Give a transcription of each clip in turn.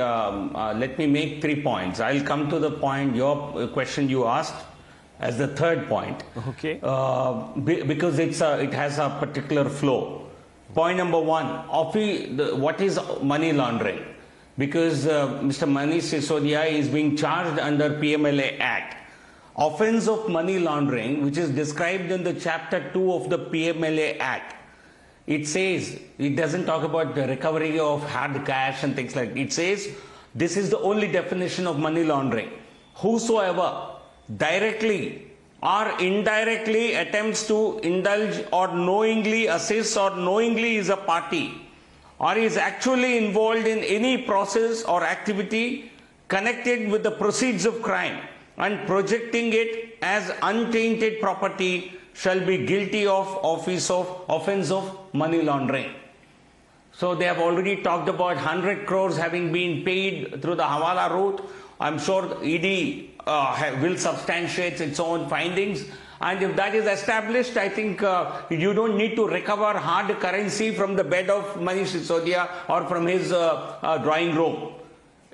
um, uh, let me make three points. I'll come to the point, your question you asked as the third point. Okay. Uh, be- because it's a, it has a particular flow. Point number one, the, what is money laundering? Because uh, Mr. Manish Sisodia is being charged under PMLA Act. Offense of money laundering, which is described in the chapter 2 of the PMLA Act, it says, it doesn't talk about the recovery of hard cash and things like It says, this is the only definition of money laundering. Whosoever directly or indirectly attempts to indulge or knowingly assists or knowingly is a party or is actually involved in any process or activity connected with the proceeds of crime and projecting it as untainted property shall be guilty of office of offense of money laundering. So they have already talked about 100 crores having been paid through the Hawala route. I'm sure ED uh, will substantiate its own findings. And if that is established, I think uh, you don't need to recover hard currency from the bed of Manish Sisodia or from his uh, uh, drawing room.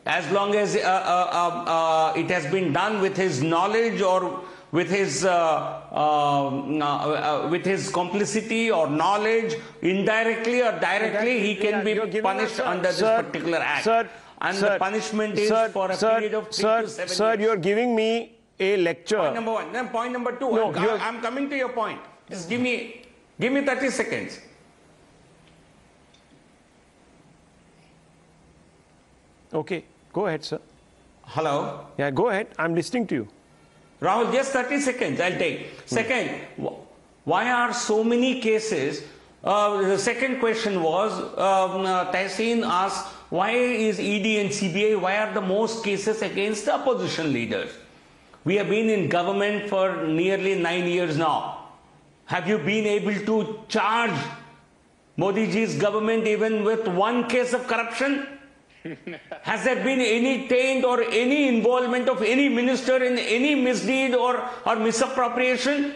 As long as uh, uh, it has been done with his knowledge or with his uh, uh, uh, with his complicity or knowledge, indirectly or directly, he can be punished under this particular act. Sir, and sir, the punishment is sir, for a sir, period of three sir, to seven Sir, years. you're giving me a lecture. Point number one. Then point number two. No, I'm, I'm coming to your point. Just give me, give me 30 seconds. Okay, go ahead, sir. Hello. Yeah, go ahead. I'm listening to you. Rahul, just 30 seconds, I'll take. Second, why are so many cases? Uh, the second question was um, uh, asked, why is ED and CBI, why are the most cases against the opposition leaders? We have been in government for nearly nine years now. Have you been able to charge Modi ji's government even with one case of corruption? Has there been any taint or any involvement of any minister in any misdeed or, or misappropriation?